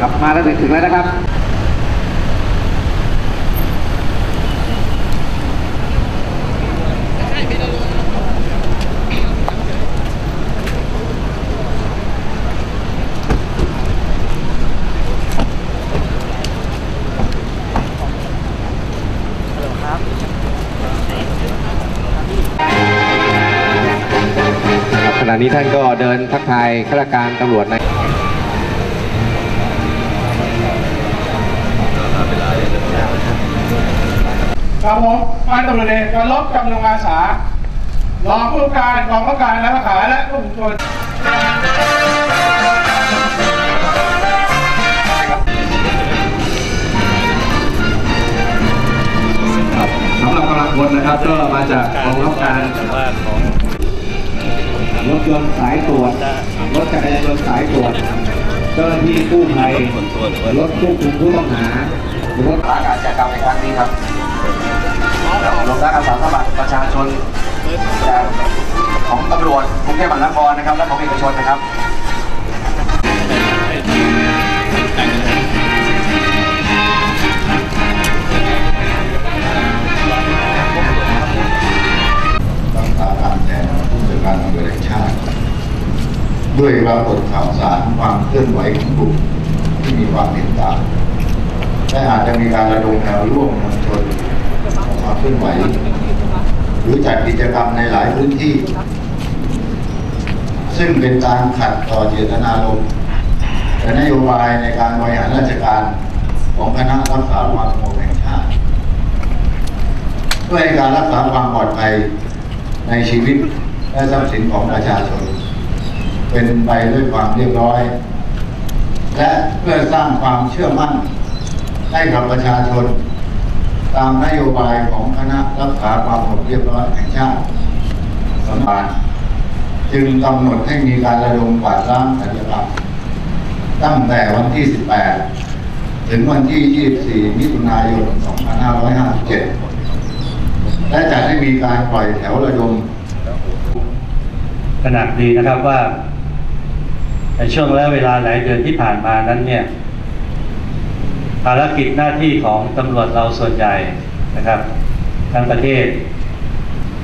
กลับมาแล้วถึงแล้วนะครับครับขณะนี้ท่านก็เดินทักทายข้าราชการตำรวจใน ครับผมพันตำรวจเอกวันลบจำนงอาสารองผู้การกองผู้การและขาและผู้บุคคลสำหรับกำลังพลนะครับ ก็มาจากกองรับการว่าของรถยนต์สายตรวจรถจักรยานยนต์สายตรวจเจ้าหน้าที่กู้ภัยคนตัวหรือว่ารถควบคุมผู้ต้องหารถอาการจากกรรมในครั้งนี้ครับ รวมทั้งอาสาสมัครประชาชนจากของตำรวจกรุงเทพมหานครนะครับ และของเอกชนนะครับรักษาการแทนผู้จัดการตำรวจแห่งชาติด้วยปรากฏข่าวสารความเคลื่อนไหวของกลุ่มที่มีความเห็นต่างและอาจจะมีการระดมแนวร่วมมวลชน ออกมาเคลื่อนไหวหรือจัดกิจกรรมในหลายพื้นที่ ซึ่งเป็นการขัดต่อเจตนารมณ์และนโยบายในการบริหารราชการของคณะรักษาความสงบแห่งชาติเพื่อการรักษาความปลอดภัยในชีวิตและทรัพย์สินของประชาชน เป็นไปด้วยความเรียบร้อย และเพื่อสร้างความเชื่อมั่นให้กับประชาชน ตามนโยบายของคณะรักษาความสงบเรียบร้อยแห่งชาติสำนักจึงกำหนดให้มีการระดมกวาดล้างอาชญากรรมตั้งแต่วันที่ 18 ถึงวันที่ 24 มิถุนายน 2557 และจัดให้มีการปล่อยแถวระดมขนาดดีนะครับว่าในช่วงระยะเวลาหลายเดือนที่ผ่านมานั้นเนี่ย ภารกิจหน้าที่ของตำรวจเราส่วนใหญ่นะครับ ทั้งประเทศ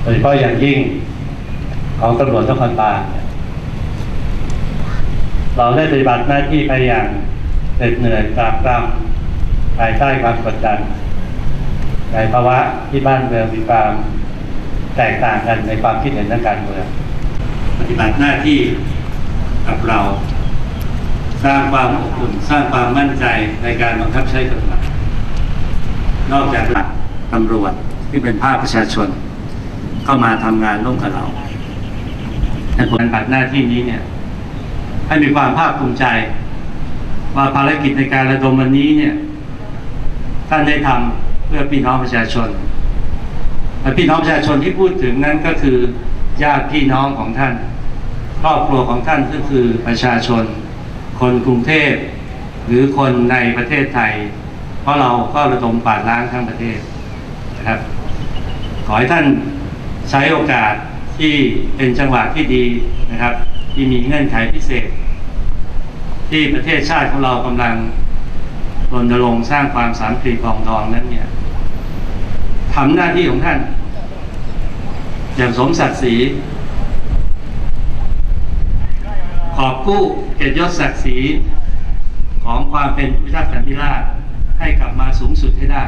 โดยเฉพาะอย่างยิ่งของตำรวจนครบาลเนี่ยเราได้ปฏิบัติหน้าที่ไปอย่างเหน็ดเหนื่อยตรากตรำภายใต้ความกดดัน ในภาวะที่บ้านเมืองมีความแตกต่างกันในความคิดเห็นทางการเมือง ปฏิบัติหน้าที่กับเรา สร้างความอบอุ่นสร้างความมั่นใจในการบังคับใช้กฎหมายนอกจากตำรวจที่เป็นภาคประชาชน เข้ามาทำงานร่วมกับเราในผลการปฏิบัติหน้าที่นี้เนี่ยให้มีความภาคภูมิใจ ว่าภารกิจในการระดมวันนี้เนี่ยท่านได้ทำเพื่อพี่น้องประชาชนและพี่น้องประชาชนที่พูดถึงนั้นก็คือญาติพี่น้องของท่านครอบครัวของท่านก็คือประชาชน คนกรุงเทพหรือคนในประเทศไทย เพราะเราก็ระดมปาดล้างทั้งประเทศนะครับ ขอให้ท่านใช้โอกาสที่เป็นจังหวะที่ดีนะครับ ที่มีเงื่อนไขพิเศษ ที่ประเทศชาติของเรากำลังรณรงค์สร้างความสามัคคีปรองดองนั้นเนี่ยทำหน้าที่ของท่านอย่างสมศักดิ์ศรีข อบกู้เกียรติยศศักดิ์ศรีของความเป็นผู้พิทักษ์สันติราษให้กลับมาสูงสุดให้ได้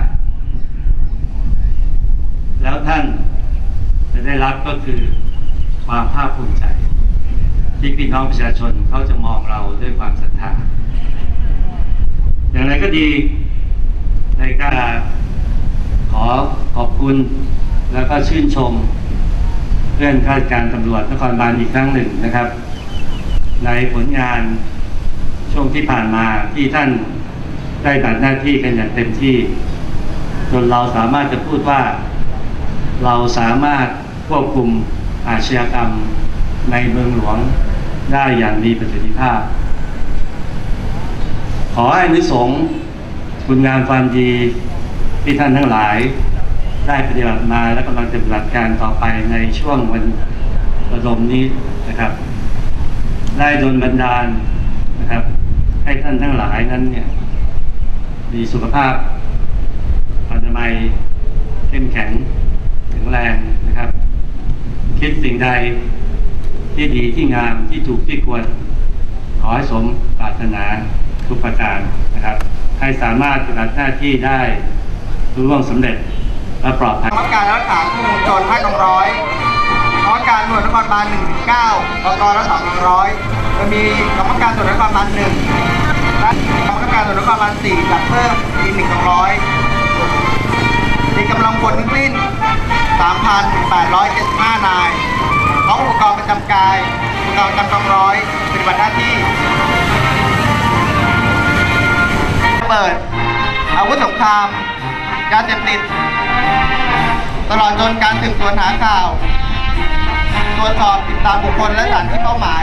แล้วท่านจะได้รับก็คือความภาคภูมิใจ ที่พี่น้องประชาชนเขาจะมองเราด้วยความศรัทธา อย่างไรก็ดีในการขอขอบคุณแล้วก็ชื่นชมเพื่อนข้าราชการตำรวจนครบาลอีกครั้งหนึ่งนะครับ ในผลงานช่วงที่ผ่านมาที่ท่านได้ปฏิบัติหน้าที่กันอย่างเต็มที่ จนเราสามารถจะพูดว่า เราสามารถควบคุมอาชญากรรมในเมืองหลวงได้อย่างมีประสิทธิภาพ ขอให้นิสงส์คุณงามความดีที่ท่านทั้งหลาย ได้ปฏิบัติมาและกำลังปฏิบัติการต่อไปในช่วงวันระดมนี้นะครับ ได้ดนบันดาลนะครับ ให้ท่านทั้งหลายนั้นเนี่ย มีสุขภาพอนามัยเข้มแข็งแข็งแรงนะครับ คิดสิ่งใดที่ดีที่งามที่ถูกที่ควร ขอให้สมปรารถนาทุกประการนะครับ ให้สามารถปฏิบัติหน้าที่ได้ร่วงสำเร็จและปลอดภัยรรมการรักษาผู้มวลชนภาคกองร้อย การตรวจนครบาล1ถึง9กองร้อยรักษากองร้อยจะมีกรรมการตรวจนครบาล1และกรรมการตรวจนครบาล4จัดเพิ่มอีก1กองร้อยมีกำลังพลทั้งสิ้น3,875 นายพร้อมอุปกรณ์ประจำกายอุปกรณ์ประจำกองร้อยปฏิบัติหน้าที่เบิดอาวุธสงครามยาเสพติดตลอดจนการสืบสวนหาข่าว รวจสอบติดตามบุคคลและสถานที่เป้าหมาย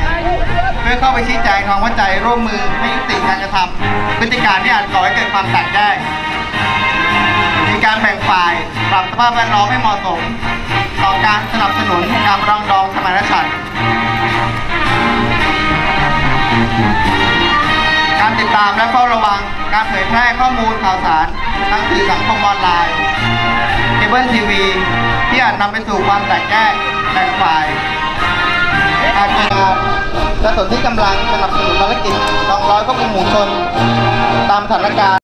เพื่อเข้าไปชี้แจงความเข้าใจร่วมมือให้ยุติการกระทำพฤติการที่อาจก่อให้เกิดความแตกแยกมีการแบ่งฝ่ายปรับสภาพแวดล้อมให้เหมาะสม ต่อการสนับสนุนการรองดองสมานฉันท์การติดตามและเฝ้าระวัง การเผยแพร่ข้อมูลข่าวสารทางสื่อสังคมออนไลน์เคเบิลทีวีที่อาจนำไปสู่ความแตกแยก แบ่งฝ่ายอาจเกิดการและส่วนที่กำลังสนับสนุนภารกิจกองร้อยควบคุมหมู่ชนตามสถานการณ์